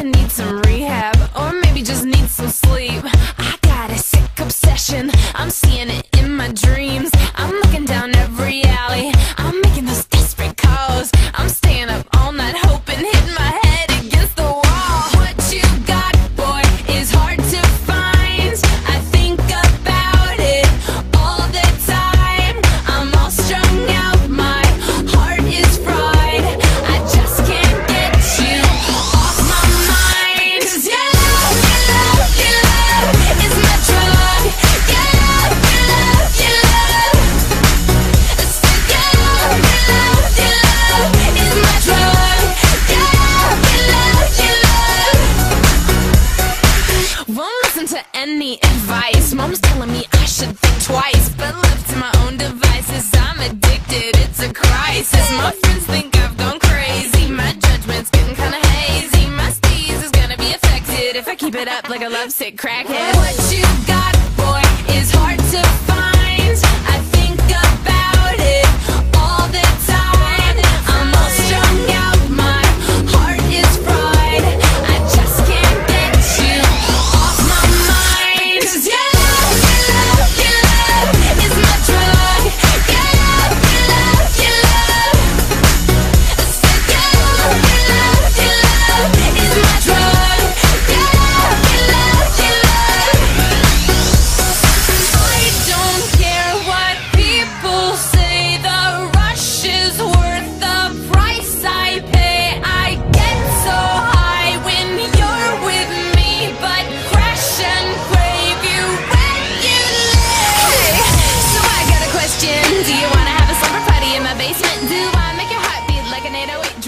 I need some rehab, or maybe just need some sleep. I got a sick obsession, I'm seeing it in my dreams. any advice. Mom's telling me I should think twice, but left to my own devices, I'm addicted. It's a crisis. My friends think I've gone crazy. My judgment's getting kinda hazy. My steez is gonna be affected if I keep it up like a lovesick crackhead. What you got, boy, is hard to. Sharknado